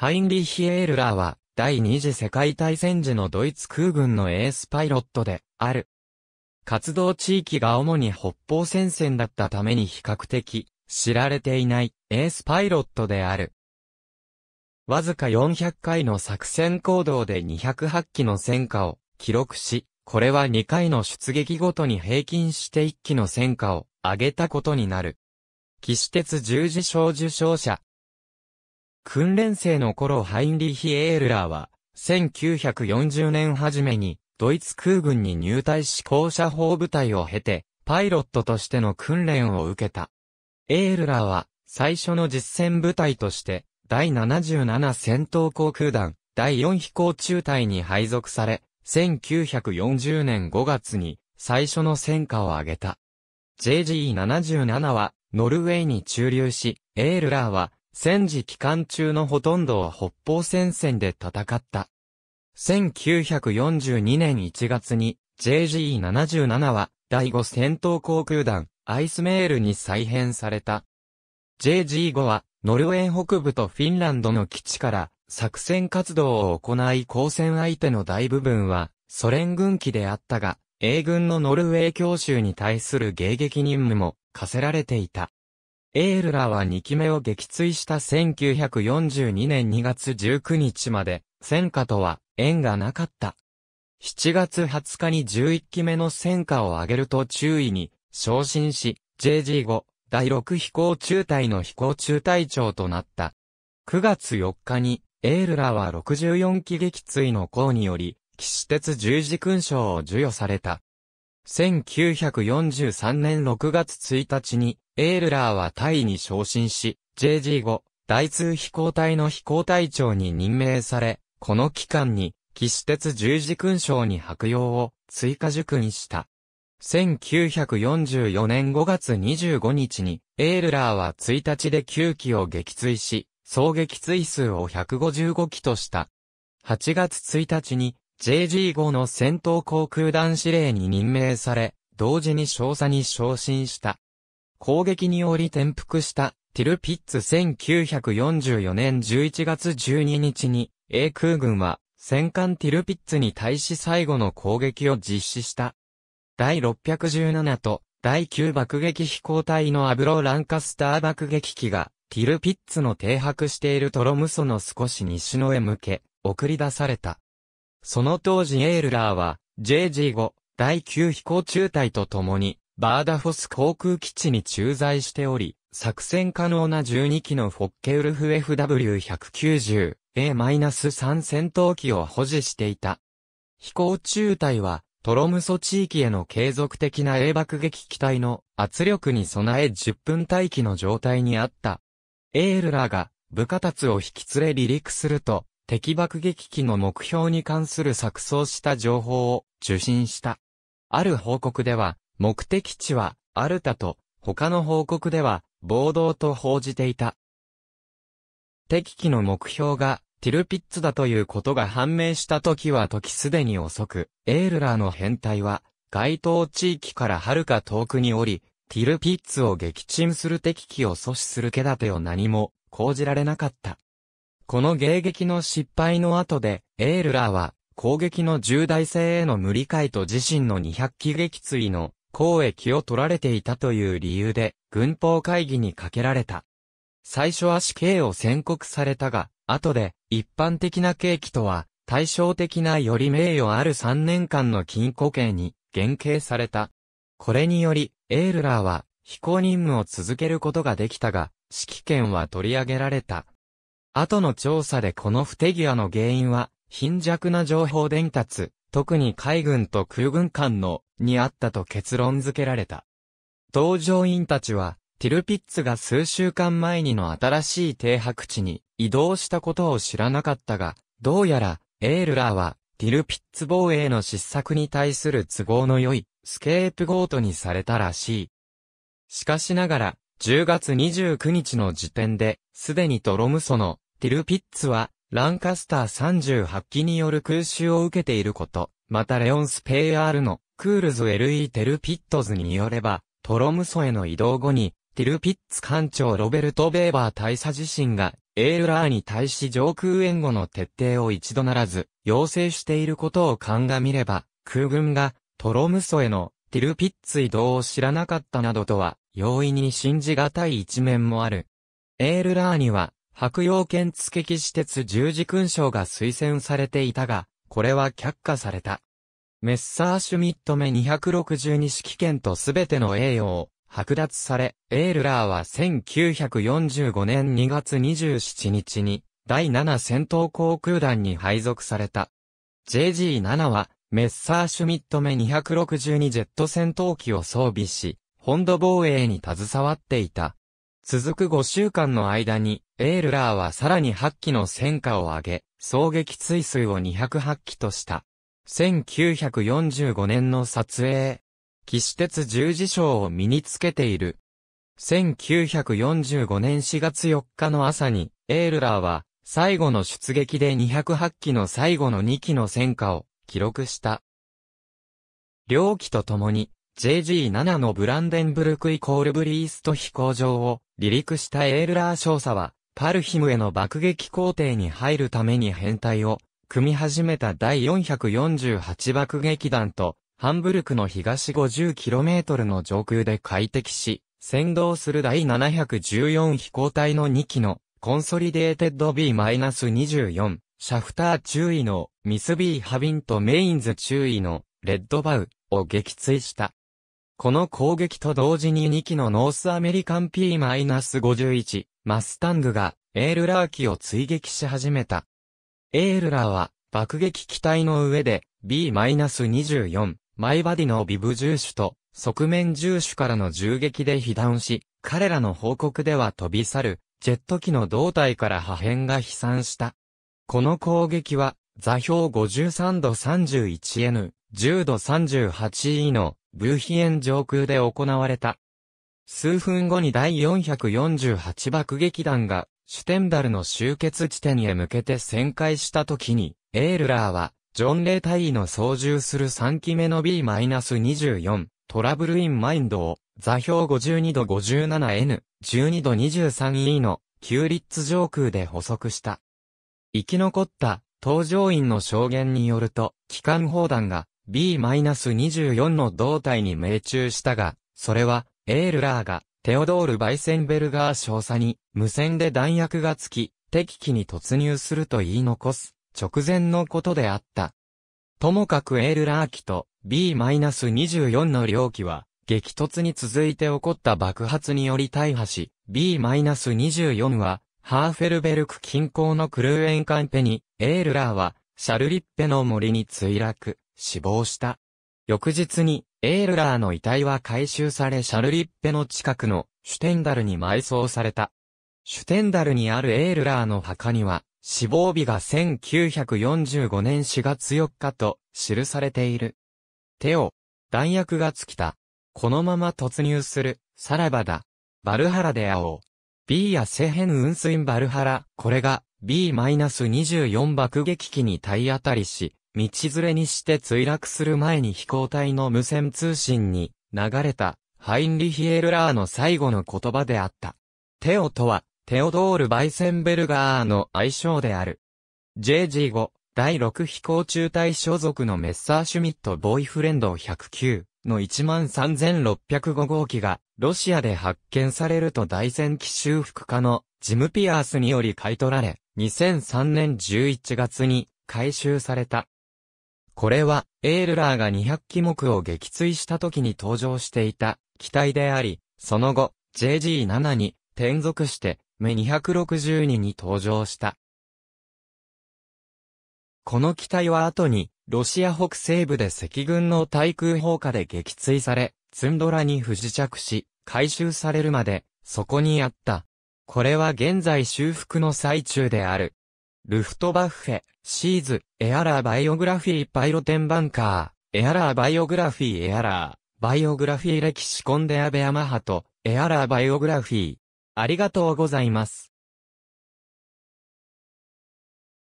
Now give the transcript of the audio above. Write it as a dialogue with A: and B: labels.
A: ハインリヒ・エールラーは、第二次世界大戦時のドイツ空軍のエースパイロットで、ある。活動地域が主に北方戦線だったために比較的、知られていない、エースパイロットである。わずか400回の作戦行動で208機の戦果を記録し、これは2回の出撃ごとに平均して1機の戦果を上げたことになる。騎士鉄十字章受賞者、訓練生の頃ハインリヒ・エールラーは、1940年初めに、ドイツ空軍に入隊し校舎砲部隊を経て、パイロットとしての訓練を受けた。エールラーは、最初の実戦部隊として、第77戦闘航空団、第4飛行中隊に配属され、1940年5月に、最初の戦果を挙げた。JG77 は、ノルウェーに駐留し、エールラーは、戦時期間中のほとんどは北方戦線で戦った。1942年1月に JG77 は第5戦闘航空団アイスメールに再編された。JG5 はノルウェー北部とフィンランドの基地から作戦活動を行い交戦相手の大部分はソ連軍機であったが、英軍のノルウェー教習に対する迎撃任務も課せられていた。エールラは2機目を撃墜した1942年2月19日まで、戦火とは縁がなかった。7月20日に11機目の戦火を上げると注意に昇進し、JG5 第6飛行中隊の飛行中隊長となった。9月4日に、エールラは64機撃墜の功により、騎士鉄十字勲章を授与された。1943年6月1日に、エールラーは隊に昇進し、JG5、第通飛行隊の飛行隊長に任命され、この期間に、騎士鉄十字勲章に白用を追加受勲した。1944年5月25日に、エールラーは1日で9機を撃墜し、総撃墜数を155機とした。8月1日に、JG5 の戦闘航空団司令に任命され、同時に少佐に昇進した。攻撃により転覆したティルピッツ1944年11月12日に、英空軍は戦艦ティルピッツに対し最後の攻撃を実施した。第617と第9爆撃飛行隊のアブロー・ランカスター爆撃機が、ティルピッツの停泊しているトロムソの少し西のへ向け、送り出された。その当時エールラーは、JG5、第9飛行中隊と共に、バーダフォス航空基地に駐在しており、作戦可能な12機のフォッケウルフ FW190A-3 戦闘機を保持していた。飛行中隊は、トロムソ地域への継続的な A 爆撃機体の圧力に備え10分待機の状態にあった。エールラが部下たちを引き連れ離陸すると、敵爆撃機の目標に関する錯綜した情報を受信した。ある報告では、目的地は、アルタと、他の報告では、暴動と報じていた。敵機の目標が、ティルピッツだということが判明した時は時すでに遅く、エールラーの編隊は、該当地域から遥か遠くにおり、ティルピッツを撃沈する敵機を阻止する気立てを何も講じられなかった。この迎撃の失敗の後で、エールラーは、攻撃の重大性への無理解と自身の200機撃墜の公益を取られていたという理由で、軍法会議にかけられた。最初は死刑を宣告されたが、後で、一般的な刑期とは、対照的なより名誉ある3年間の禁錮刑に減刑された。これにより、エールラーは、飛行任務を続けることができたが、指揮権は取り上げられた。後の調査でこの不手際の原因は、貧弱な情報伝達、特に海軍と空軍間のにあったと結論付けられた。搭乗員たちは、ティルピッツが数週間前にの新しい停泊地に移動したことを知らなかったが、どうやら、エールラーは、ティルピッツ防衛の失策に対する都合の良い、スケープゴートにされたらしい。しかしながら、10月29日の時点で、すでにトロムソの、ティルピッツは、ランカスター38機による空襲を受けていること、またレオンスペイアールのクールズ LE テルピットズによれば、トロムソへの移動後に、ティルピッツ艦長ロベルト・ベーバー大佐自身が、エールラーに対し上空援護の徹底を一度ならず、要請していることを鑑みれば、空軍がトロムソへのティルピッツ移動を知らなかったなどとは、容易に信じがたい一面もある。エールラーには、白洋剣付騎士鉄十字勲章が推薦されていたが、これは却下された。メッサーシュミット目262指揮権とすべての栄誉を剥奪され、エールラーは1945年2月27日に第7戦闘航空団に配属された。JG7 はメッサーシュミット目262ジェット戦闘機を装備し、本土防衛に携わっていた。続く5週間の間に、エールラーはさらに8機の戦果を上げ、衝撃追数を208機とした。1945年の撮影。騎士鉄十字章を身につけている。1945年4月4日の朝に、エールラーは、最後の出撃で208機の最後の2機の戦果を記録した。両機と共に、JG7 のブランデンブルクイコールブリースト飛行場を離陸したエールラー少佐は、パルヒムへの爆撃航程に入るために編隊を組み始めた第448爆撃団と、ハンブルクの東 50km の上空で会敵し、先導する第714飛行隊の2機のコンソリデーテッド B-24 シャフター注意のミス B ハビンとメインズ中尉の Red Bow を撃墜した。この攻撃と同時に2機のノースアメリカン P-51 マスタングがエールラー機を追撃し始めた。エールラーは爆撃機隊の上で B-24 My Buddy の尾部銃手と側面銃手からの銃撃で被弾し、彼らの報告では飛び去るジェット機の胴体から破片が飛散した。この攻撃は座標53度 31N、10度 38E のブーヒエン上空で行われた。数分後に第448爆撃団がシュテンダルの集結地点へ向けて旋回した時に、エールラーは、ジョン・レー隊員の操縦する3機目の B-24 Trouble in Mind を座標52度 57N、12度 23E のキューリッツ上空で捕捉した。生き残った搭乗員の証言によると、機関砲弾が B-24 の胴体に命中したが、それはエールラーがテオドール・バイセンベルガー少佐に無線で弾薬がつき、敵機に突入すると言い残す直前のことであった。ともかくエールラー機と B-24 の両機は激突に続いて起こった爆発により大破し、B-24 はハーフェルベルク近郊のクルーエンカンペに、エールラーはシャルリッペの森に墜落、死亡した。翌日にエールラーの遺体は回収されシャルリッペの近くのシュテンダルに埋葬された。シュテンダルにあるエールラーの墓には、死亡日が1945年4月4日と記されている。手を、弾薬が尽きた。このまま突入する、さらばだ。バルハラで会おう。B やセヘンウンスインバルハラ、これが B-24 爆撃機に体当たりし、道連れにして墜落する前に飛行体の無線通信に流れたハインリヒエルラーの最後の言葉であった。テオとはテオドール・バイセンベルガーの愛称である。JG5 第6飛行中隊所属のメッサーシュミットボーイフレンド109の13605号機がロシアで発見されると大戦機修復家のジム・ピアースにより買い取られ、2003年11月に回収された。これは、エールラーが200機目を撃墜した時に登場していた機体であり、その後、JG7 に転属して、目262に登場した。この機体は後に、ロシア北西部で赤軍の対空砲火で撃墜され、ツンドラに不時着し、回収されるまで、そこにあった。これは現在修復の最中である。ルフトバッフェ、シーズ、エアラーバイオグラフィーパイロテンバンカー、エアラーバイオグラフィーエアラー、バイオグラフィー歴史コンデアベアマハト、エアラーバイオグラフィー。ありがとうございます。